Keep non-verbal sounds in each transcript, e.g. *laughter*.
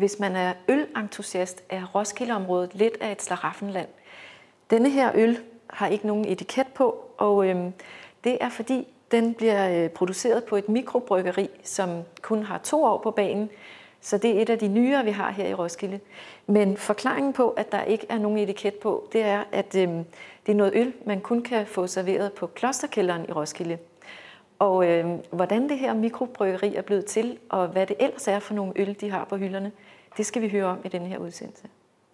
Hvis man er ølentusiast, er Roskildeområdet lidt af et slaraffenland. Denne her øl har ikke nogen etiket på, og øhm, det er fordi, den bliver øh, produceret på et mikrobryggeri, som kun har to år på banen, så det er et af de nyere, vi har her i Roskilde. Men forklaringen på, at der ikke er nogen etiket på, det er, at øhm, det er noget øl, man kun kan få serveret på klosterkælderen i Roskilde. Og øh, hvordan det her mikrobryggeri er blevet til, og hvad det ellers er for nogle øl, de har på hylderne, det skal vi høre om i denne her udsendelse.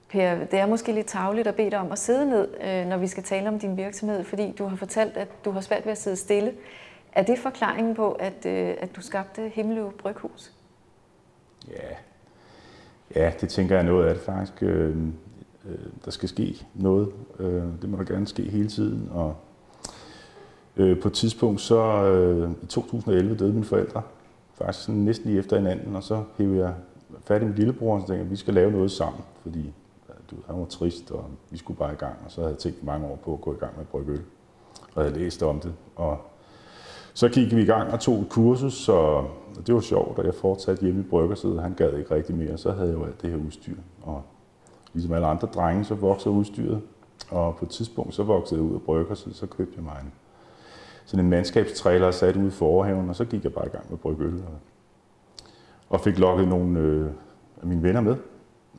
Per, det er måske lidt tavligt at bede dig om at sidde ned, øh, når vi skal tale om din virksomhed, fordi du har fortalt, at du har svært ved at sidde stille. Er det forklaringen på, at, øh, at du skabte Himmeløv Bryghus? Ja. ja, det tænker jeg noget af det faktisk. Øh, øh, der skal ske noget. det må der gerne ske hele tiden. Og på et tidspunkt, så i 2011 døde mine forældre. Faktisk sådan næsten lige efter hinanden, og så hævde jeg fat i min lillebror, og så tænkte jeg, at vi skal lave noget sammen, fordi du, han var trist, og vi skulle bare i gang, og så havde jeg tænkt mange år på at gå i gang med at brygge øl, og havde læst om det, og så gik vi i gang og tog et kursus, og det var sjovt, og jeg fortsatte hjemme i bryggersædet. Han gad ikke rigtig mere, så havde jeg jo alt det her udstyr. Og ligesom alle andre drenge, så voksede udstyret. Og på et tidspunkt, så voksede jeg ud af bryggersædet, så købte jeg mig en, sådan en mandskabstrailer og satte ud i forhaven, og så gik jeg bare i gang med at brygge øl. Og, og fik lukket nogle øh, af mine venner med.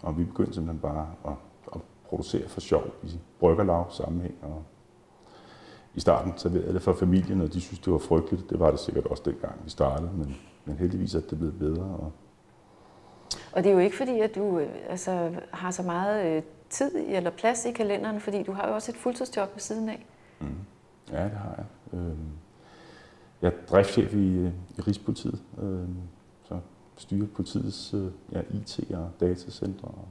Og vi begyndte simpelthen bare at, at producere for sjov i bryggerlag sammenhæng. Og I starten serverede det for familien, og de synes, det var frygteligt. Det var det sikkert også dengang, vi startede, men, men heldigvis er det blevet bedre. Og, og det er jo ikke fordi, at du øh, altså, har så meget øh, tid eller plads i kalenderen, fordi du har jo også et fuldtidsjob ved siden af. Mm. Ja, det har jeg. Øh, jeg er driftchef i, øh, i Rigspolitiet, øh, styrer politiets øh, ja, IT- og datacenter og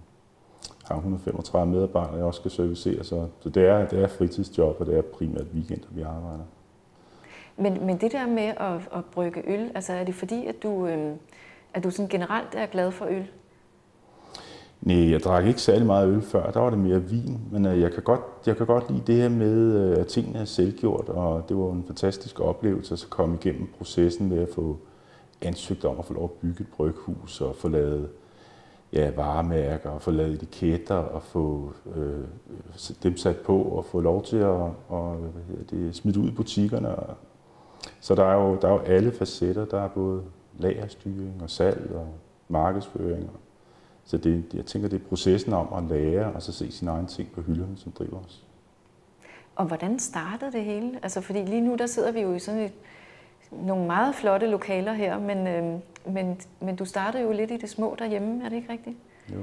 har 135 medarbejdere, jeg også skal servicere. Så, så det, er, det er fritidsjob, og det er primært weekender, vi arbejder. Men, men det der med at, at brygge øl, altså er det fordi, at du, øh, at du sådan generelt er glad for øl? Nej, jeg drak ikke særlig meget øl før. Der var det mere vin. Men øh, jeg, kan godt, jeg kan godt lide det her med, øh, at tingene er selvgjort. Og det var en fantastisk oplevelse at komme igennem processen med at få ansøgte om at få lov at bygge et bryghus og få lavet ja, varemærker og få lavet etiketter og få øh, dem sat på og få lov til at og, hvad hedder det, smide ud i butikkerne. Så der er, jo, der er jo alle facetter. Der er både lagerstyring og salg og markedsføring. Så det, jeg tænker, det er processen om at lære og så se sine egne ting på hylderne, som driver os. Og hvordan startede det hele? Altså, fordi lige nu der sidder vi jo i sådan et nogle meget flotte lokaler her, men, øh, men, men du startede jo lidt i det små derhjemme, er det ikke rigtigt? Jo.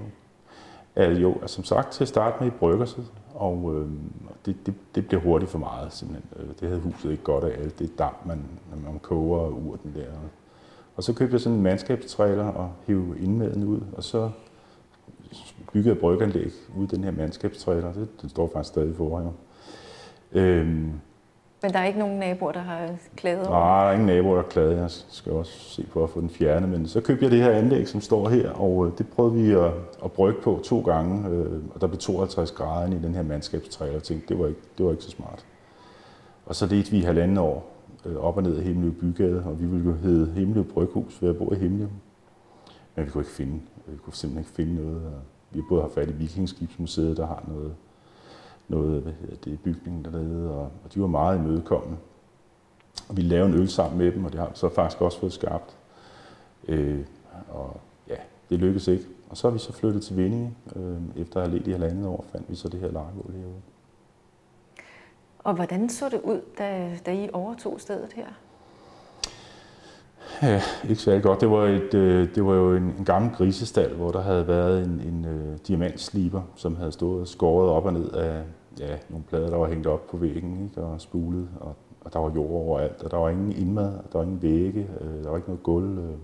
Altså, jo, altså, som sagt til at starte med i bryggerset, og øh, det, det, det blev hurtigt for meget simpelthen. Øh, det havde huset ikke godt af alt det damp, man, man koger og urten der. Og så købte jeg sådan en mandskabstrailer og hævde indmaden ud, og så byggede jeg bryggeranlæg ud den her mandskabstrailer. Det, den står faktisk stadig foran. Øhm, men der er ikke nogen naboer, der har klaget over Nej, der er ingen naboer, der har klaget. Jeg skal også se på at få den fjernet. Men så købte jeg det her anlæg, som står her, og øh, det prøvede vi at, at brygge på to gange. Øh, og der blev 52 grader i den her mandskabstræ, og jeg tænkte, det var ikke, det var ikke så smart. Og så ledte vi i halvanden år øh, op og ned af Himmeløv Bygade, og vi ville jo hedde Himmeløv Bryghus ved at bo i Himmeløv. Men vi kunne ikke finde, vi kunne simpelthen ikke finde noget. Vi har både haft fat i Vikingskibsmuseet, der har noget noget hvad hedder det, bygning dernede, og, og de var meget imødekommende. Og vi lavede en øl sammen med dem, og det har så faktisk også fået skabt. Øh, og ja, det lykkedes ikke. Og så har vi så flyttet til Vindinge. Øh, efter at have let i halvandet år, fandt vi så det her lejegulv herude. Og hvordan så det ud, da, da I overtog stedet her? Ja, ikke særlig godt. Det var, et, øh, det var jo en, en gammel grisestal, hvor der havde været en, en øh, diamantsliber, som havde stået og skåret op og ned af ja, nogle plader, der var hængt op på væggen ikke, og spulet. Og, og der var jord overalt, og der var ingen indmad, der var ingen vægge, øh, der var ikke noget gulv. Øh.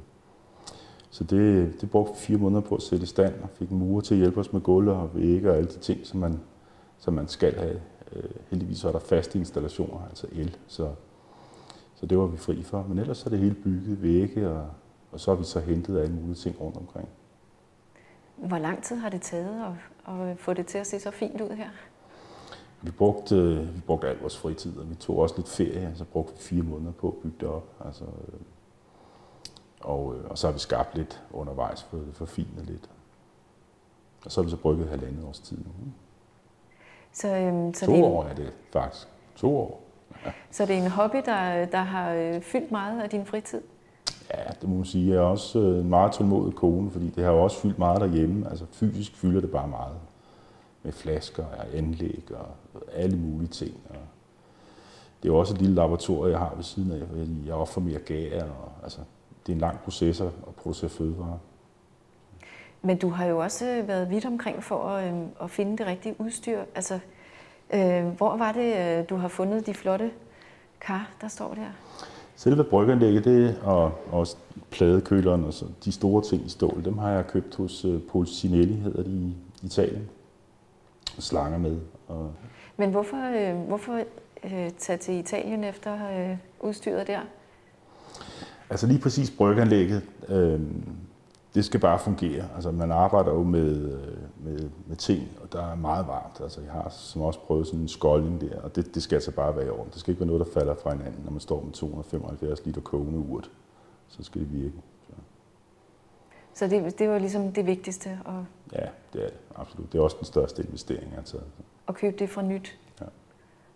Så det, det brugte fire måneder på at sætte i stand, og fik murer til at hjælpe os med gulv og vægge og alle de ting, som man, som man skal have. Øh, heldigvis var der faste installationer, altså el, så så det var vi fri for. Men ellers er det hele bygget vægge, og, og så har vi så hentet alle mulige ting rundt omkring. Hvor lang tid har det taget at, at få det til at se så fint ud her? Vi brugte, vi brugte al vores fritid, og vi tog også lidt ferie, så brugte vi fire måneder på at bygge det op. Altså, og, øh, og så har vi skabt lidt undervejs for, for fint lidt. Og så har vi så brygget halvandet års tid nu. Så, øhm, så To det år er det faktisk. To år. Så det er en hobby, der, der har øh, fyldt meget af din fritid? Ja, det må man sige. Jeg er også øh, en meget tålmodig kone, fordi det har jo også fyldt meget derhjemme. Altså fysisk fylder det bare meget. Med flasker og anlæg og alle mulige ting. Og det er jo også et lille laboratorium, jeg har ved siden af, fordi jeg opformerer gær. Og, altså, det er en lang proces at producere fødevarer. Men du har jo også øh, været vidt omkring for at, øh, at finde det rigtige udstyr. Altså, øh, hvor var det, øh, du har fundet de flotte kar, der står der? Selve bryggeanlægget, det og også pladekøleren og så de store ting i stål, dem har jeg købt hos uh, Polsinelli, hedder de i Italien. Slanger med. Og Men hvorfor, øh, hvorfor øh, tage til Italien efter øh, udstyret der? Altså lige præcis bryggeanlægget, øh, det skal bare fungere. Altså man arbejder jo med, øh, med, med ting, og der er meget varmt. Altså jeg har som også prøvet sådan en skoldning der, og det, det skal altså bare være i orden. Det skal ikke være noget, der falder fra hinanden, når man står med 275 liter kogende urt. Så skal det virke. Så, Så det, det var ligesom det vigtigste, at, ja, det er det. Absolut. Det er også den største investering, jeg har taget. at købe det fra nyt. Ja.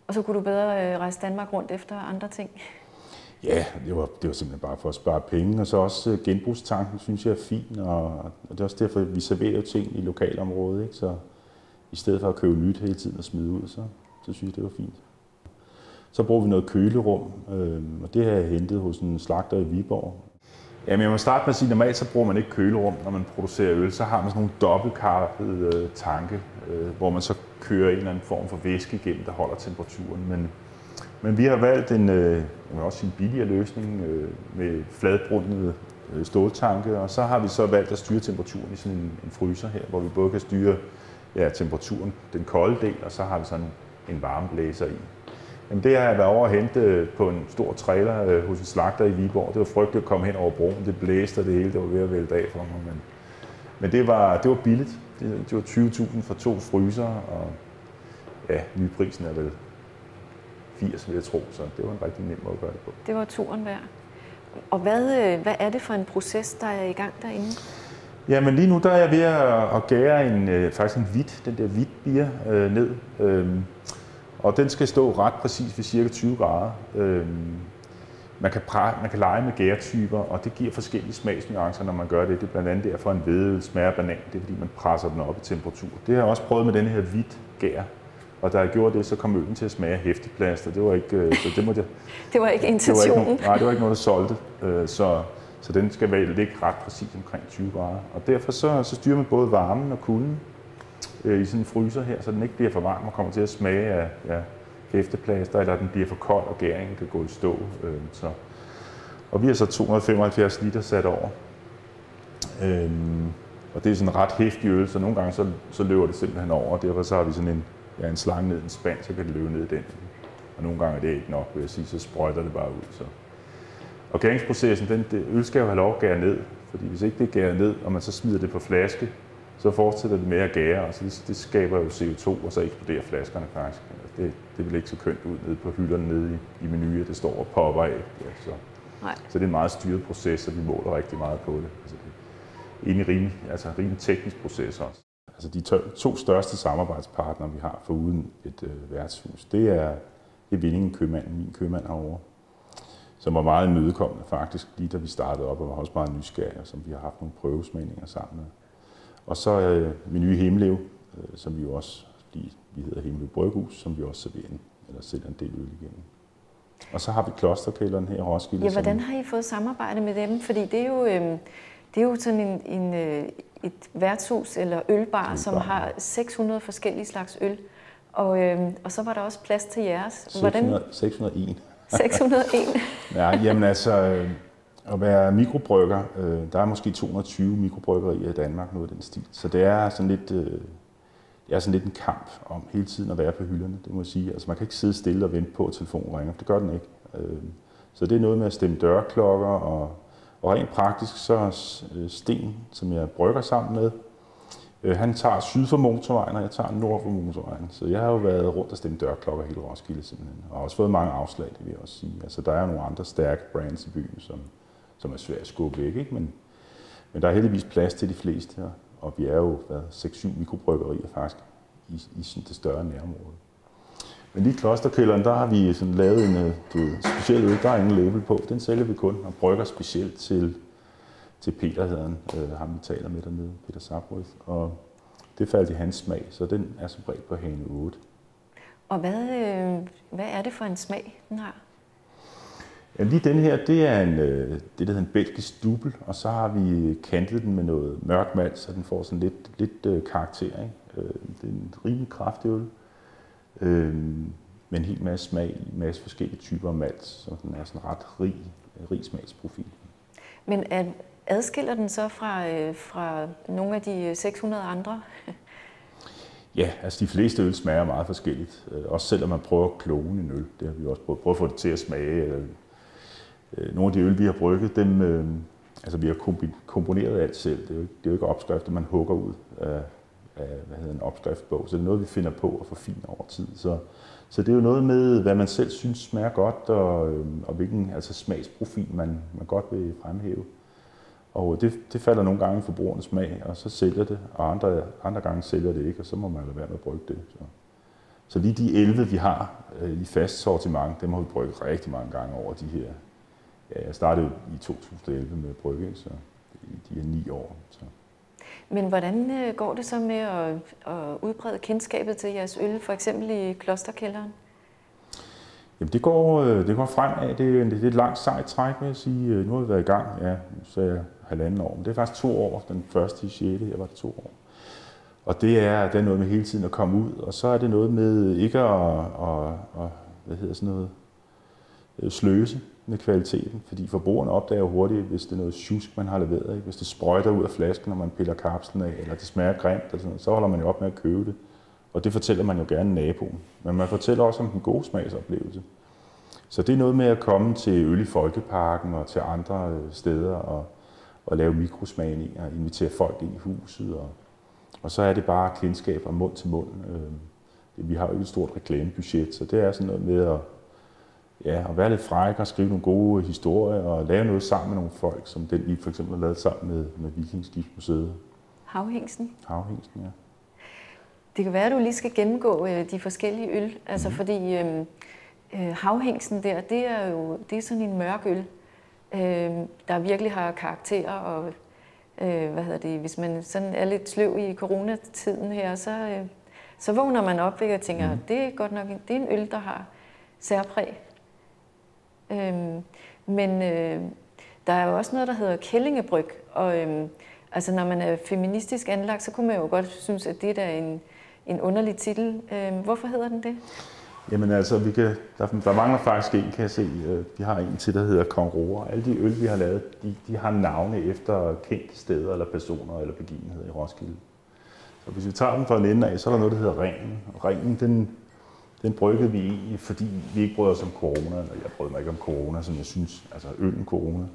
Og så kunne du bedre øh, rejse Danmark rundt efter andre ting. Ja, det var, det var simpelthen bare for at spare penge, og så også øh, genbrugstanken, synes jeg er fin, og, og det er også derfor, at vi serverer ting i lokalområdet, ikke? så i stedet for at købe nyt hele tiden og smide ud, så, så synes jeg, det var fint. Så bruger vi noget kølerum, øh, og det har jeg hentet hos en slagter i Viborg. Jamen, jeg må starte med at sige, at normalt så bruger man ikke kølerum, når man producerer øl. Så har man sådan nogle dobbeltkappede øh, tanke, øh, hvor man så kører en eller anden form for væske igennem, der holder temperaturen. Men men vi har valgt en, øh, også sige en billigere løsning øh, med fladbrundede øh, ståltanke, og så har vi så valgt at styre temperaturen i sådan en, en fryser her, hvor vi både kan styre ja, temperaturen, den kolde del, og så har vi sådan en varmeblæser i. Jamen det har jeg været over at hente øh, på en stor trailer øh, hos en slagter i Viborg. Det var frygteligt at komme hen over broen. Det blæste og det hele, det var ved at vælte af for mig. Men, men det, var, det var billigt. Det, det var 20.000 for to fryser, og ja, nyprisen er vel 80, vil jeg tro, så det var en rigtig nem måde at gøre det på. Det var turen værd. Og hvad, øh, hvad er det for en proces, der er i gang derinde? Jamen lige nu der er jeg ved at, gære en, øh, faktisk en hvidt, den der hvidt bier øh, ned. Øhm, og den skal stå ret præcis ved cirka 20 grader. Øhm, man kan, pra- man kan lege med gærtyper, og det giver forskellige smagsnuancer, når man gør det. Det er blandt andet derfor, en hvedøl smager banan. Det er fordi, man presser den op i temperatur. Det har jeg også prøvet med den her hvidt gær. Og da jeg gjorde det, så kom øllen til at smage hæfteplaster. Det var ikke, øh, så det måtte jeg, Det var ikke det var intentionen. ikke, no- nej, det var ikke noget, der solgte. Øh, Så, så den skal være, ligge ret præcis omkring 20 grader. Og derfor så, så styrer man både varmen og kulden øh, i sådan en fryser her, så den ikke bliver for varm og kommer til at smage af ja, hæfteplaster, eller den bliver for kold, og gæringen kan gå i stå. Øh, Så. Og vi har så 275 liter sat over. Øhm, og det er sådan en ret hæftig øl, så nogle gange så, så løber det simpelthen over, og derfor så har vi sådan en, ja, en slange ned i en spand, så kan det løbe ned i den. Og nogle gange er det ikke nok, vil jeg sige, så sprøjter det bare ud. Så. Og gæringsprocessen, den, det, øl skal jo have lov at gære ned, fordi hvis ikke det gærer ned, og man så smider det på flaske, så fortsætter det med at gære, og så det, det skaber jo CO2, og så eksploderer flaskerne faktisk. Det, det vil ikke så kønt ud nede på hylderne nede i, i menuer, det står og popper af. Ja, så. Nej. så det er en meget styret proces, og vi måler rigtig meget på det. Altså, det er en rimelig, altså en rimelig teknisk proces også. Altså de to, to største samarbejdspartnere, vi har for uden et øh, værtshus, det er, det er Vindingen Købmand, min købmand herovre, som var meget imødekommende faktisk, lige da vi startede op, og var også meget nysgerrige, og som vi har haft nogle prøvesmagninger sammen med. Og så øh, min nye Himlev, øh, som vi jo også, fordi vi hedder Himlev Bryghus, som vi også serverer en, eller sælger en del øl igennem. Og så har vi klosterkælderen her i Roskilde. Ja, hvordan har I fået samarbejde med dem? Fordi det er jo, øhm, det er jo sådan en, en, øh, et værtshus eller ølbar, Ølbar, som har 600 forskellige slags øl. Og, øhm, og så var der også plads til jeres. Hvordan? 600, 601. 601. Ja, jamen altså, øh, at være mikrobrygger, øh, der er måske 220 mikrobryggerier i Danmark, noget af den stil. Så det er sådan lidt, øh, det er sådan lidt en kamp om hele tiden at være på hylderne, det må jeg sige. Altså man kan ikke sidde stille og vente på, at telefonen ringer. Det gør den ikke. Øh, Så det er noget med at stemme dørklokker, og, og rent praktisk så er øh, Sten, som jeg brygger sammen med, øh, han tager syd for motorvejen, og jeg tager nord for motorvejen. Så jeg har jo været rundt og stemt dørklokker hele Roskilde simpelthen. Og også fået mange afslag, det vil jeg også sige. Altså der er nogle andre stærke brands i byen, som, som er svært at skubbe væk, ikke? Men, men der er heldigvis plads til de fleste her. og vi er jo 6-7 mikrobryggerier faktisk i, i sådan det større nærområde. Men lige i klosterkælderen, der har vi sådan lavet en øh, du ved, speciel øl, der er ingen label på. Den sælger vi kun og brygger specielt til, til Peter, hedder han, øh, ham vi taler med dernede, Peter Sabrøth. Og det faldt i hans smag, så den er som regel på hane 8. Og hvad, øh, hvad er det for en smag, den har? Ja, lige den her, det er en, øh, det der hedder en belgisk dubbel, og så har vi kantet den med noget mørk malt, så den får sådan lidt, lidt øh, karakter. Ikke? Øh, det er en rimelig kraftig øl, øh, med en hel masse smag en masse forskellige typer malt, så den er sådan ret rig, rig smagsprofil. Men er, adskiller den så fra, øh, fra nogle af de 600 andre? *laughs* Ja, altså de fleste øl smager meget forskelligt. Øh, også selvom man prøver at klone en øl. Det har vi også prøvet. Prøve at få det til at smage. Øh, øh, nogle af de øl, vi har brygget, dem, øh, altså vi har komponeret alt selv. Det er jo, det er jo ikke opskrifter, man hugger ud af, af hvad hedder en opskriftbog. Så det er noget, vi finder på og forfiner over tid. Så, så det er jo noget med, hvad man selv synes smager godt, og, øh, og hvilken altså smagsprofil man, man godt vil fremhæve. Og det, det falder nogle gange i forbrugernes smag, og så sælger det, og andre, andre gange sælger det ikke, og så må man lade være med at brygge det. Så, så lige de 11, vi har øh, i fast sortiment, dem har vi brygget rigtig mange gange over de her. Ja, jeg startede i 2011 med at brygge, så de er ni år. Så. Men hvordan øh, går det så med at, at udbrede kendskabet til jeres øl, for eksempel i klosterkælderen? Jamen det går, øh, det går fremad. Det er, det er et langt sejt træk, vil jeg sige. Øh, nu har vi været i gang, ja, så er jeg halvanden år. Men det er faktisk to år, den første i 6. Jeg var to år. Og det er, det er noget med hele tiden at komme ud, og så er det noget med ikke at, at, at hvad hedder sådan noget, sløse med kvaliteten, fordi forbrugerne opdager hurtigt, hvis det er noget tjusk, man har leveret. Ikke? Hvis det sprøjter ud af flasken, når man piller kapslen af, eller det smager grimt, eller sådan noget, så holder man jo op med at købe det. Og det fortæller man jo gerne naboen. Men man fortæller også om den gode smagsoplevelse. Så det er noget med at komme til Øl i Folkeparken og til andre øh, steder og, og lave mikrosmagninger, invitere folk ind i huset. Og, og så er det bare kendskab og mund til mund. Øh. Vi har jo ikke et stort reklamebudget, så det er sådan noget med at, ja, at være lidt fræk og skrive nogle gode historier og lave noget sammen med nogle folk, som den vi for eksempel har lavet sammen med, med Vikingskibsmuseet. Havhængsten? Havhængsten, ja. Det kan være, at du lige skal gennemgå øh, de forskellige øl, altså mm. fordi øh, øh, havhængsen der, det er jo det er sådan en mørk øl, øh, der virkelig har karakter, og øh, hvad hedder det, hvis man sådan er lidt sløv i coronatiden her, så, øh, så vågner man op og tænker, mm. det er godt nok en, det er en øl, der har særpræg. Øh, men øh, der er jo også noget, der hedder kællingebryg, og øh, altså når man er feministisk anlagt, så kunne man jo godt synes, at det er en, en underlig titel. Øh, hvorfor hedder den det? Jamen altså, vi kan, der, der mangler faktisk en, kan jeg se. Øh, vi har en til, der hedder Kong Roar. Alle de øl, vi har lavet, de, de har navne efter kendte steder, eller personer, eller begivenheder i Roskilde. Så hvis vi tager den fra en ende af, så er der noget, der hedder Ringen. Ringen, den, den bryggede vi i, fordi vi ikke brød os om corona, eller jeg brød mig ikke om corona, som jeg synes, altså øllen corona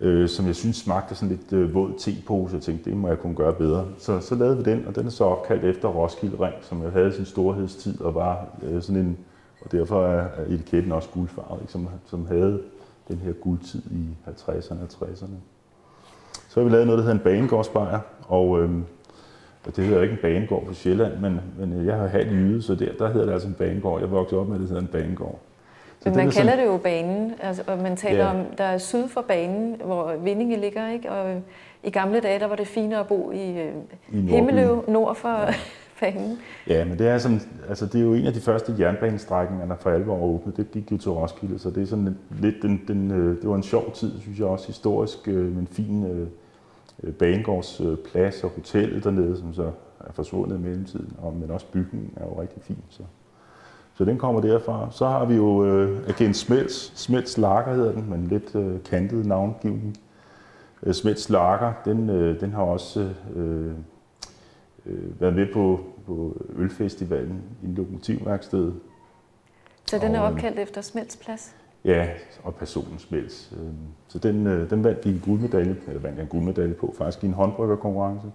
øh, som jeg synes smagte sådan lidt øh, våd tepose. Jeg tænkte, det må jeg kunne gøre bedre. Så, så lavede vi den, og den er så opkaldt efter Roskilde Ring, som jeg havde sin storhedstid og var øh, sådan en, og derfor er, er etiketten også guldfarvet, ikke? Som, som havde den her guldtid i 50'erne og 60'erne. Så har vi lavet noget, der hedder en banegårdsbajer, og øh, det hedder ikke en banegård på Sjælland, men, men jeg har halvt jyde, så der, der hedder det altså en banegård. Jeg voksede op med, at det hedder en banegård. Men man kalder det jo banen, altså, og man taler ja. om, der er syd for banen, hvor Vindinge ligger, ikke? Og i gamle dage, der var det finere at bo i, øh, I Himmeløv, nord for ja. *laughs* banen. Ja, men det er, sådan, altså, det er jo en af de første jernbanestrækninger, der for alvor åbnet. Det gik jo til Roskilde, så det er sådan lidt, den, den, øh, det var en sjov tid, synes jeg også, historisk, øh, med en fin øh, banegårdsplads og hotellet dernede, som så er forsvundet i mellemtiden, og, men også bygningen er jo rigtig fin. Så. Så den kommer derfra. Så har vi jo øh, Agent Smels. Smels Lager hedder den, men lidt øh, kantet navngivning. Øh, Smels Lager, den, øh, den har også øh, øh, været med på, på Ølfestivalen i Lokomotivværkstedet. Så den er øh, opkaldt efter Smels plads? Ja, og personens Smels. Øhm, så den, øh, den vandt vi en guldmedalje, eller vandt en guldmedalje på, faktisk i en håndbryggerkonkurrence.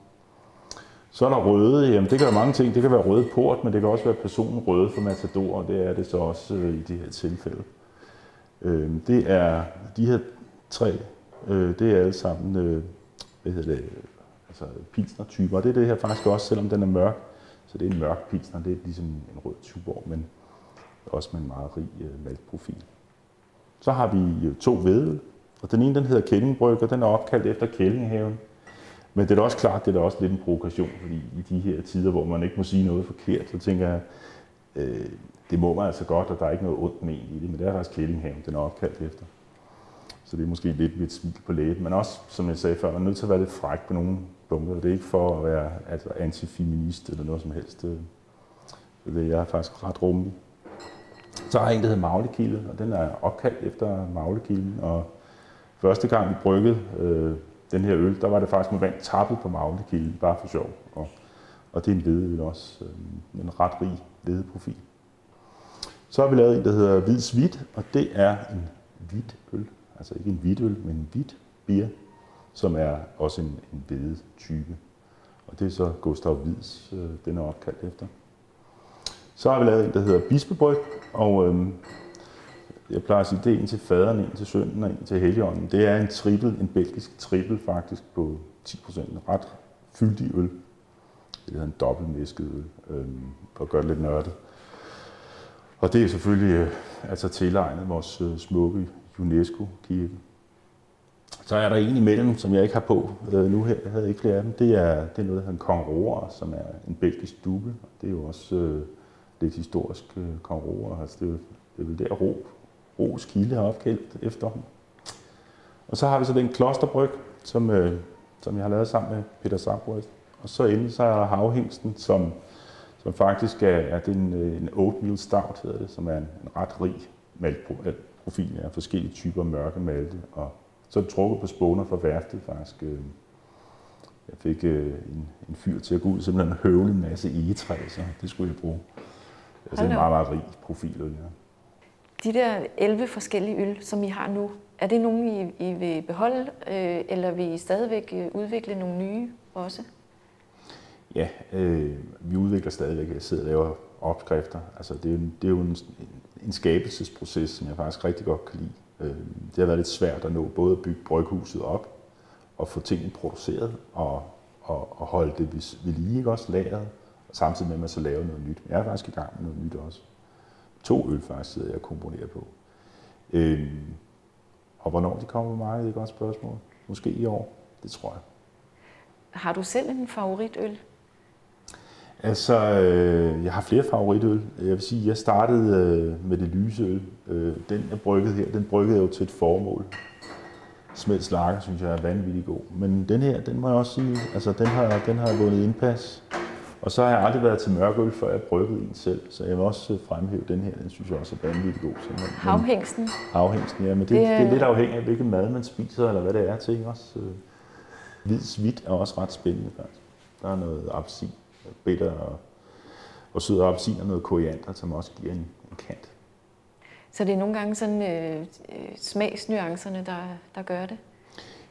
Så er der røde, jamen det kan være mange ting. Det kan være røde port, men det kan også være personen røde for Matador, og det er det så også øh, i det her tilfælde. Øhm, det er de her tre, øh, det er alle sammen, hvad hedder det, altså pilsner-typer. Og det er det her faktisk også, selvom den er mørk. Så det er en mørk pilsner, det er ligesom en rød tuborg, men også med en meget rig maltprofil. Så har vi øh, to vedøl, og den ene den hedder Kællingbryg, og den er opkaldt efter Kællinghaven. Men det er også klart, det er også lidt en provokation, fordi i de her tider, hvor man ikke må sige noget forkert, så tænker jeg, øh, det må man altså godt, og der er ikke noget ondt med i det, men det er faktisk Kællinghaven, den er opkaldt efter. Så det er måske lidt lidt et smil på læben, men også, som jeg sagde før, man er nødt til at være lidt fræk på nogle punkter. Det er ikke for at være altså, antifeminist eller noget som helst. Det er jeg faktisk ret rummelig. Så har jeg en, der hedder Maglekilde, og den er opkaldt efter Maglekilden. Og første gang vi bryggede øh, den her øl, der var det faktisk med vand tappet på Maglekilden, bare for sjov. Og, og det er en hvedeøl også, øh, en ret rig hvedeprofil. Så har vi lavet en, der hedder Hvid Svit, og det er en hvid øl. Altså ikke en hvid øl, men en hvid bier, som er også en, en hvede type. Og det er så Gustav Hvids, øh, den er opkaldt efter. Så har vi lavet en, der hedder Bispebryg, og øh, jeg plejer at sige, det er en til faderen, en til sønnen og en til heligånden. Det er en trippel, en belgisk trippel faktisk på 10%, ret fyldig øl. Det hedder en dobbeltmæsket øl, øh, for at gøre det lidt nørdet. Og det er selvfølgelig øh, altså tilegnet vores øh, smukke UNESCO-kirke. Så er der en imellem, som jeg ikke har på øh, nu her, jeg havde ikke flere af dem. Det er, det er noget, der hedder en Kong Roar, som er en belgisk dubbel. Det er jo også øh, lidt historisk øh, Kong Roer. Altså, det, er, det er vel der Ro, Ros kilde har opkaldt efter ham. Og så har vi så den klosterbryg, som, øh, som jeg har lavet sammen med Peter Sabryg. Og så endelig så er der havhængsten, som, som faktisk er, er den, øh, en oatmeal stout, hedder det, som er en, en ret rig maltprofil af forskellige typer mørke malte. Og så er det trukket på spåner fra værftet faktisk. Øh, jeg fik øh, en, en fyr til at gå ud og simpelthen høvle en masse egetræ, så det skulle jeg bruge. Altså en meget, meget rig profil. Ja. De der 11 forskellige øl, som I har nu, er det nogen, I, I vil beholde, øh, eller vil I stadigvæk øh, udvikle nogle nye også? Ja, øh, vi udvikler stadigvæk. Jeg sidder og laver opskrifter. Altså, det, er, det er jo en, en skabelsesproces, som jeg faktisk rigtig godt kan lide. Øh, det har været lidt svært at nå både at bygge bryghuset op, og få tingene produceret, og, og, og holde det ved lige, ikke også lageret, og samtidig med, at man så laver noget nyt. Jeg er faktisk i gang med noget nyt også. To øl faktisk sidder jeg og komponerer på. Øh, og hvornår de kommer på markedet, det er et godt spørgsmål. Måske i år, det tror jeg. Har du selv en favoritøl? Altså, øh, jeg har flere favoritøl. Jeg vil sige, jeg startede øh, med det lyse øl. Øh, den jeg brygget her, den bryggede jeg jo til et formål. Smelt Lager, synes jeg er vanvittig god. Men den her, den må jeg også sige, altså den har, den har vundet indpas. Og så har jeg aldrig været til mørkøl, før jeg bryggede en selv. Så jeg vil også fremhæve den her, den synes jeg også er vanvittig god. Men, havhængsten? Havhængsten, ja. Men det, det, er... det er lidt afhængigt af, hvilken mad man spiser, eller hvad det er til. Også. Hvid svit er også ret spændende, faktisk. Der er noget appelsin bitter og, og sød appelsin og noget koriander, som også giver en, en kant. Så det er nogle gange sådan øh, smagsnuancerne, der, der gør det?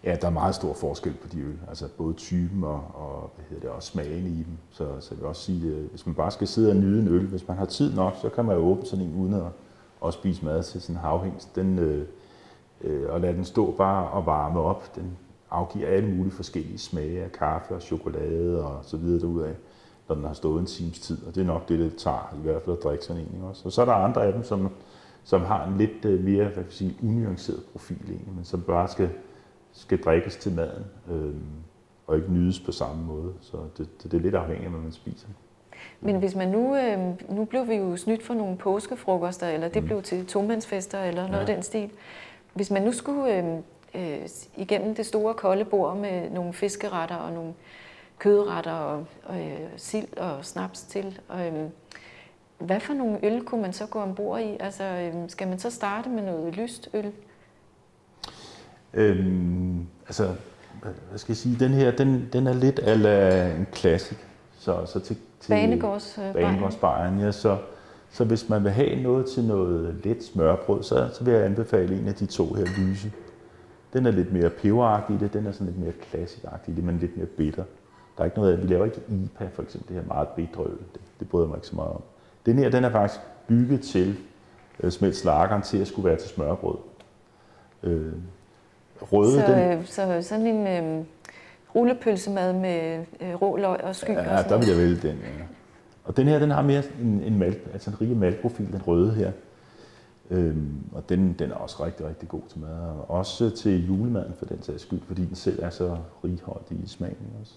Ja, der er meget stor forskel på de øl. Altså både typen og, og hvad hedder det, også smagen i dem. Så, så jeg vil også sige, at hvis man bare skal sidde og nyde en øl, hvis man har tid nok, så kan man jo åbne sådan en uden at, at spise mad til sådan en havhængst. Den, øh, øh, og lade den stå bare og varme op. Den afgiver alle mulige forskellige smage af kaffe og chokolade og så videre derudaf når den har stået en times tid, og det er nok det, det tager i hvert fald at drikke sådan en. Ikke Også. Og så er der andre af dem, som, som har en lidt øh, mere hvad kan sige, unuanceret profil, egentlig, men som bare skal, skal drikkes til maden, øh, og ikke nydes på samme måde. Så det, det, det er lidt afhængigt af, hvad man spiser. Men hvis man nu, øh, nu blev vi jo snydt for nogle påskefrokoster, eller det mm. blev til tomandsfester, eller noget ja. af den stil. Hvis man nu skulle øh, øh, igennem det store kolde bord med nogle fiskeretter og nogle kødretter og, og øh, sild og snaps til. Og, øh, hvad for nogle øl kunne man så gå ombord i? Altså, øh, skal man så starte med noget lyst øl? Øhm, altså, hvad skal jeg sige? Den her, den, den er lidt af en klassik. Så, så til, til Banegårds, øh, Banegårdsbejren, ja. Så, så hvis man vil have noget til noget let smørbrød, så, så vil jeg anbefale en af de to her lyse. Den er lidt mere peberagtig i det, den er sådan lidt mere klassikagtig i det, men lidt mere bitter. Der er ikke noget af, vi laver ikke IPA for eksempel, det her meget bitre øl. Det, det bryder mig ikke så meget om. Den her, den er faktisk bygget til øh, smelt til at skulle være til smørbrød. Øh, røde, så, den, så sådan en øh, rullepølsemad med øh, rå løg og skyld. Ja, og der vil jeg vælge den, ja. Og den her, den har mere en, en mal, altså en rige malprofil, den røde her. Øhm, og den, den er også rigtig, rigtig god til mad. Og også til julemaden for den sags skyld, fordi den selv er så righoldt i smagen også.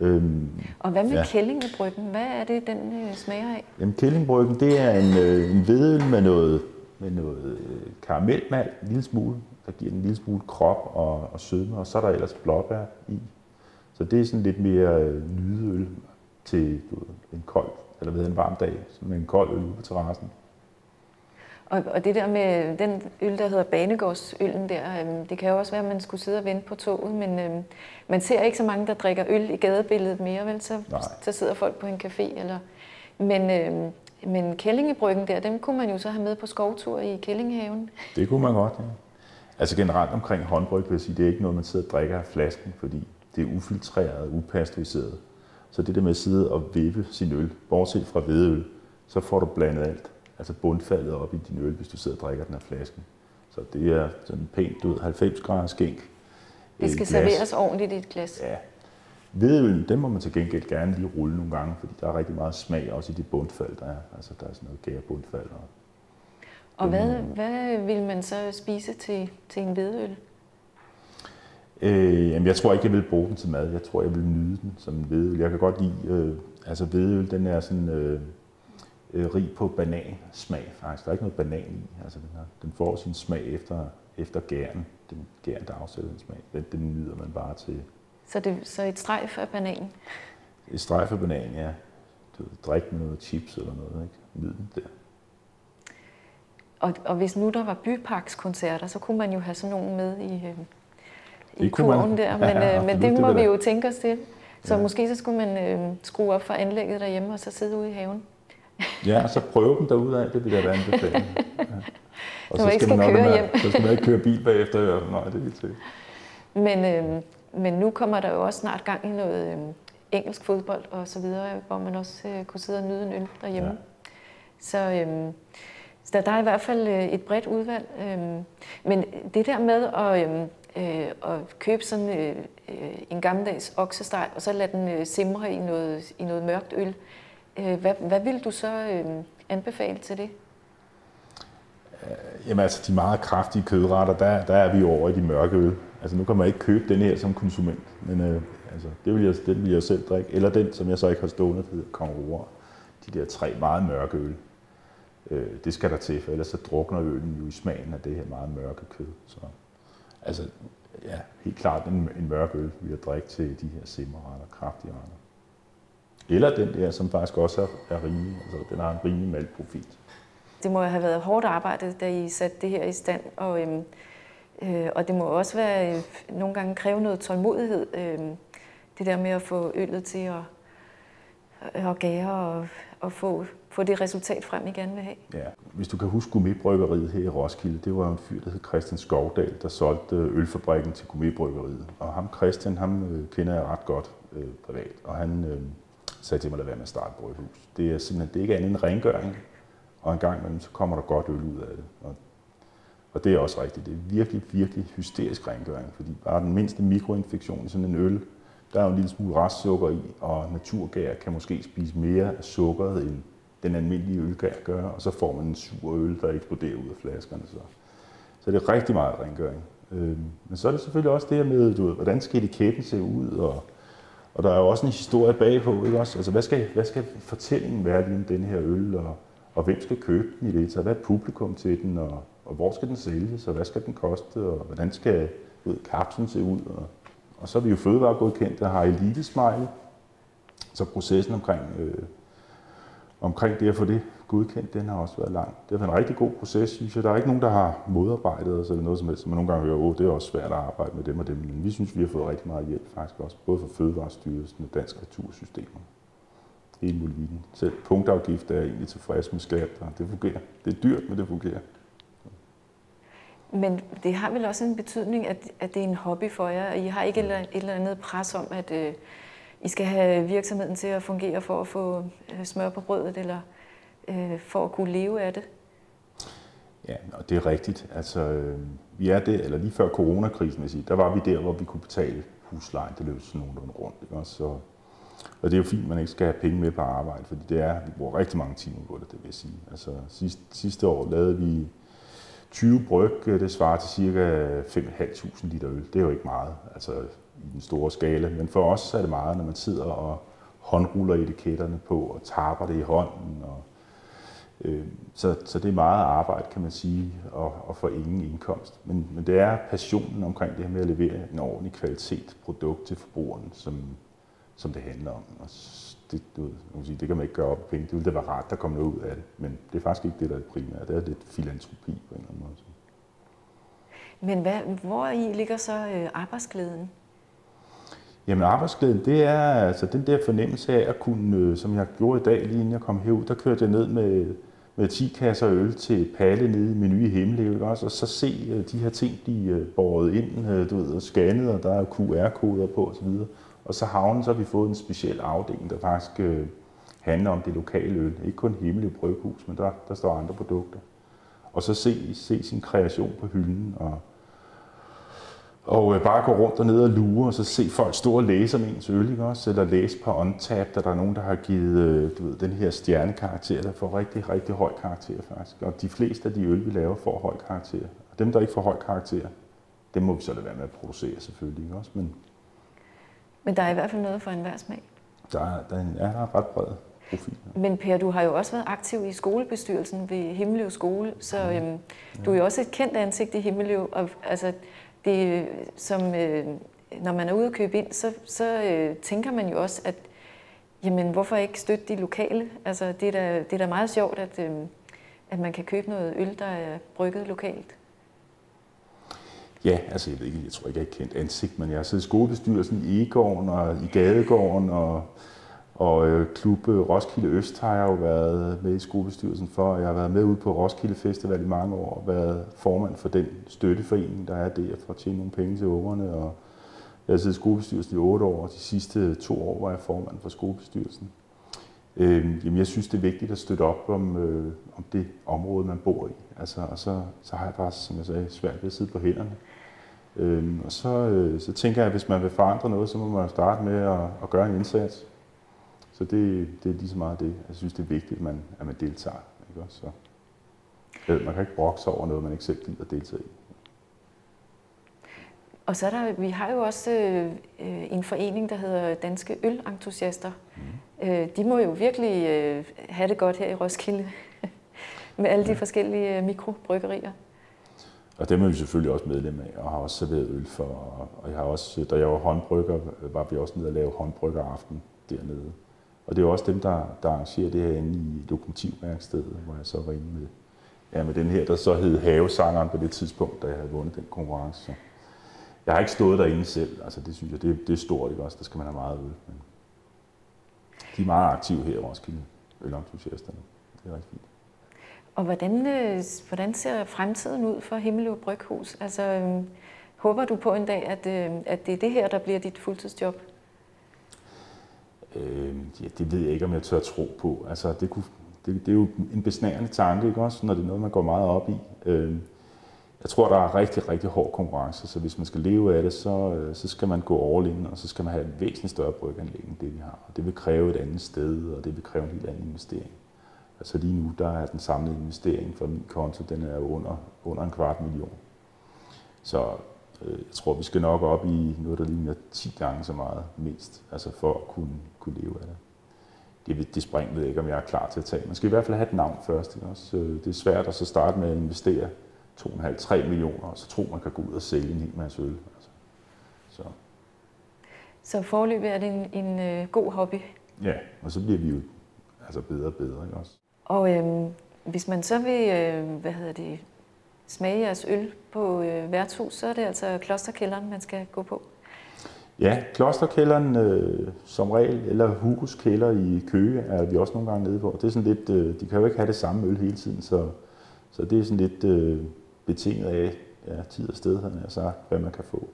Øhm, og hvad med ja. kællingebryggen? Hvad er det, den øh, smager af? Jamen, kællingebryggen, det er en, øh, en vedøl med noget, med noget øh, karamelmalt, en lille smule, der giver en lille smule krop og, og sødme, og så er der ellers blåbær i. Så det er sådan lidt mere øh, nydeøl til du ved, en kold, eller ved en varm dag, som en kold øl ude på terrassen. Og, og det der med den øl, der hedder Banegårdsøllen der, øhm, det kan jo også være, at man skulle sidde og vente på toget, men øhm, man ser ikke så mange, der drikker øl i gadebilledet mere, vel? Så, så sidder folk på en café. Eller, men, øhm, men Kællingebryggen der, dem kunne man jo så have med på skovtur i Kællingehaven. Det kunne man godt, ja. Altså generelt omkring håndbryg vil jeg sige, det er ikke noget, man sidder og drikker af flasken, fordi det er ufiltreret, upasteuriseret. Så det der med at sidde og vippe sin øl, bortset fra hvedeøl, så får du blandet alt altså bundfaldet op i din øl, hvis du sidder og drikker den af flasken. Så det er sådan pænt ud, 90 grader skænk. Det skal serveres ordentligt i et glas. Ja. Hvedøllen, den må man til gengæld gerne lige rulle nogle gange, fordi der er rigtig meget smag også i de bundfald, der er. Altså der er sådan noget gære bundfald. Og, og hvad, hvad vil man så spise til, til en hvedøl? Øh, jamen, jeg tror ikke, jeg vil bruge den til mad. Jeg tror, jeg vil nyde den som en hvedøl. Jeg kan godt lide, øh, altså hvedøl, den er sådan, øh, øh, rig på banansmag faktisk. Der er ikke noget banan i. Altså, den, har, den får sin smag efter, efter gæren. Den gæren, der afsætter en smag. Den, den nyder man bare til. Så, det, så et strejf af banan? Et strejf af banan, ja. Du ved, drik med noget chips eller noget, ikke? Nyd den der. Og, og hvis nu der var byparkskoncerter, så kunne man jo have sådan nogen med i, øh, i kurven der. Men, *laughs* ja, øh, men det må det vi jo tænke os til. Så ja. måske så skulle man øh, skrue op for anlægget derhjemme og så sidde ude i haven. *laughs* Ja, så prøve dem derude af, det vil jeg være anbefale. *laughs* Ja. Og så, så skal man køre hjem. så skal man ikke køre bil bagefter, og nej, det er til. Men, øh, men nu kommer der jo også snart gang i noget øh, engelsk fodbold og så videre, hvor man også øh, kunne sidde og nyde en øl derhjemme. Ja. Så, øh, så der, der er i hvert fald øh, et bredt udvalg. Øh, men det der med at, øh, øh, at købe sådan øh, øh, en gammeldags oksesteg, og så lade den øh, simre i noget, i noget mørkt øl, Øh, hvad, hvad vil du så øh, anbefale til det? Øh, jamen altså, de meget kraftige kødretter, der, der er vi over i de mørke øl. Altså nu kan man ikke købe den her som konsument, men øh, altså, det vil jeg, den vil jeg selv drikke. Eller den, som jeg så ikke har stående, der hedder Kong De der tre meget mørke øl. Øh, det skal der til, for ellers så drukner øllen jo i smagen af det her meget mørke kød. Så, altså, ja, helt klart en, en mørk øl vi har drikke til de her simmerretter, kraftige retter. Eller den der, som faktisk også er, er rimelig. Altså, den har en rimelig malprofil. Det må have været hårdt arbejde, da I satte det her i stand. Og, øhm, øh, og det må også være øh, nogle gange kræve noget tålmodighed. Øh, det der med at få øllet til at, at gære og, og få, få det resultat frem, I gerne vil have. Ja, hvis du kan huske Gourmetbryggeriet her i Roskilde, det var en fyr, der hed Christian Skovdal, der solgte øh, ølfabrikken til Gourmetbryggeriet. Og ham Christian, ham øh, kender jeg ret godt øh, privat, og han... Øh, sagde til mig, at være med at starte bryghus. Det er simpelthen det er ikke andet end rengøring, og en gang imellem, så kommer der godt øl ud af det. Og, og det er også rigtigt. Det er virkelig, virkelig hysterisk rengøring, fordi bare den mindste mikroinfektion i sådan en øl, der er jo en lille smule restsukker i, og naturgær kan måske spise mere af sukkeret, end den almindelige ølgær gøre, og så får man en sur øl, der eksploderer ud af flaskerne. Så, så det er rigtig meget rengøring. Øh, men så er det selvfølgelig også det her med, du ved, hvordan skal etiketten se ud, og og der er jo også en historie bagpå, ikke også? Altså, hvad skal, hvad skal fortællingen være om den her øl, og, og hvem skal købe den i det? Så hvad er publikum til den, og, og hvor skal den sælges, og hvad skal den koste, og hvordan skal ved, kapslen se ud? Og, og så er vi jo fødevaregodkendt, der har elite. Så processen omkring, øh, omkring det at få det godkendt, den har også været lang. Det har været en rigtig god proces, synes jeg. Der er ikke nogen, der har modarbejdet os eller noget som helst, man nogle gange hører, at det er også svært at arbejde med dem og dem. Men vi synes, vi har fået rigtig meget hjælp faktisk også, både fra Fødevarestyrelsen og Dansk Retursystemer. Hele muligheden. Selv punktafgift er egentlig tilfreds med skat, og det fungerer. Det er dyrt, men det fungerer. Men det har vel også en betydning, at, at det er en hobby for jer, og I har ikke et eller andet pres om, at øh, i skal have virksomheden til at fungere for at få øh, smør på brødet, eller øh, for at kunne leve af det. Ja, og det er rigtigt. Altså, øh, vi er det, eller lige før coronakrisen, sige, der var vi der, hvor vi kunne betale huslejen, det løber sådan nogenlunde rundt. Ikke? Og, så, og det er jo fint, at man ikke skal have penge med på arbejde, fordi det er, vi bruger rigtig mange timer på det, det vil jeg sige. Altså, sidste, sidste år lavede vi 20 bryg, øh, det svarer til cirka 5.500 liter øl. Det er jo ikke meget, altså i den store skala, men for os er det meget, når man sidder og håndruller etiketterne på og tapper det i hånden. Og, øh, så, så det er meget arbejde, kan man sige, og, og for ingen indkomst. Men, men det er passionen omkring det her med at levere en ordentlig kvalitet produkt til forbrugeren, som, som det handler om. Og det, du, man sige, det kan man ikke gøre op penge. Det ville da være rart, der kommer noget ud af det. Men det er faktisk ikke det, der er det primære. Det er lidt filantropi på en eller anden måde. Men hvad, hvor i ligger så øh, arbejdsglæden? Jamen arbejdsglæden, det er altså den der fornemmelse af at kunne, øh, som jeg gjorde i dag, lige inden jeg kom herud, der kørte jeg ned med, med 10 kasser øl til Palle nede i Menu i Himmeløv, også, og så se øh, de her ting blive øh, båret ind, du ved, og scannet, og der er QR-koder på osv. Og så havnen, så har vi fået en speciel afdeling, der faktisk øh, handler om det lokale øl. Ikke kun Himmeløv Bryghus, men der, der står andre produkter. Og så se, se sin kreation på hylden, og og øh, bare gå rundt og ned og lure, og så se folk stå og læse om ens øl, ikke også? Eller læse på OnTap, der er nogen, der har givet øh, du ved, den her stjernekarakter, der får rigtig, rigtig høj karakter faktisk. Og de fleste af de øl, vi laver, får høj karakter. Og dem, der ikke får høj karakter, dem må vi så lade være med at producere selvfølgelig, ikke også? Men, men der er i hvert fald noget for enhver smag. Der er, der er, ja, der er ret bred profil. Ja. Men Per, du har jo også været aktiv i skolebestyrelsen ved Himmeløv Skole, så øhm, ja. du er jo også et kendt ansigt i Himmeløv. Og, altså, det, som, øh, når man er ude og købe ind, så, så øh, tænker man jo også, at jamen, hvorfor ikke støtte de lokale? Altså, det, er da, det er da meget sjovt, at, øh, at man kan købe noget øl, der er brygget lokalt. Ja, altså jeg ved ikke, jeg tror ikke, jeg er kendt ansigt, men jeg har siddet i skolebestyrelsen i Egården og i Gadegården og og øh, klub øh, Roskilde Øst har jeg jo været med i skolebestyrelsen for. Jeg har været med ude på Roskilde Festival i mange år og været formand for den støtteforening, der er der for at tjene nogle penge til ungerne. Og jeg har siddet i skolebestyrelsen i otte år, og de sidste to år var jeg formand for skolebestyrelsen. Øh, jamen jeg synes, det er vigtigt at støtte op om, øh, om det område, man bor i. Altså, og så, så har jeg bare, som jeg sagde, svært ved at sidde på hænderne. Øh, og så, øh, så tænker jeg, at hvis man vil forandre noget, så må man starte med at, at gøre en indsats. Så det, det er lige så meget det. Jeg synes, det er vigtigt, at man, at man deltager. Ikke også? Så, man kan ikke brokse over noget, man ikke selv gider deltage i. Og så er der, vi har jo også øh, en forening, der hedder Danske Ølentusiaster. Mm. Øh, de må jo virkelig øh, have det godt her i Roskilde, *laughs* med alle de ja. forskellige øh, mikrobryggerier. Og dem er vi selvfølgelig også medlem af, og har også serveret øl for. Og jeg har også, da jeg var håndbrygger, var vi også nede og lave håndbryggeraften dernede. Og det er også dem, der, der arrangerer det her inde i lokomotivværkstedet, hvor jeg så var inde med, ja, med den her, der så hed Havesangeren på det tidspunkt, da jeg havde vundet den konkurrence. Jeg har ikke stået derinde selv, altså det synes jeg, det, det er stort, ikke også? Der skal man have meget øl. Men de er meget aktive her i Roskilde, ølentusiasterne. Det er rigtig fint. Og hvordan, øh, hvordan ser fremtiden ud for Himmeløv Bryghus? Altså, øh, håber du på en dag, at, øh, at det er det her, der bliver dit fuldtidsjob? Øh, ja, det ved jeg ikke, om jeg tør at tro på. Altså, det, kunne, det, det er jo en besnærende tanke, ikke også, når det er noget, man går meget op i. Øh, jeg tror, der er rigtig, rigtig hård konkurrence, så hvis man skal leve af det, så, øh, så skal man gå all in, og så skal man have et væsentligt større bryganlæg end det, vi har. Og det vil kræve et andet sted, og det vil kræve en helt anden investering. Altså lige nu, der er den samlede investering for min konto, den er under, under en kvart million. Så Øh, jeg tror, vi skal nok op i noget, der ligner 10 gange så meget mindst, altså for at kunne, kunne leve af det. Det, det spring ved jeg ikke, om jeg er klar til at tage. Man skal i hvert fald have et navn først. Ikke? Også, øh, det er svært at så starte med at investere 2,5-3 millioner, og så tro, man kan gå ud og sælge en hel masse øl. Altså. Så. så forløbet er det en, en øh, god hobby? Ja, og så bliver vi jo altså bedre og bedre. Ikke også? Og øh, hvis man så vil øh, hvad hedder det, smage jeres øl på øh, værtshus, så er det altså klosterkælderen, man skal gå på. Ja, klosterkælderen øh, som regel, eller Hugos kælder i Køge, er vi også nogle gange nede på. Det er sådan lidt, øh, de kan jo ikke have det samme øl hele tiden, så, så det er sådan lidt øh, betinget af ja, tid og sted, han har sagt, hvad man kan få.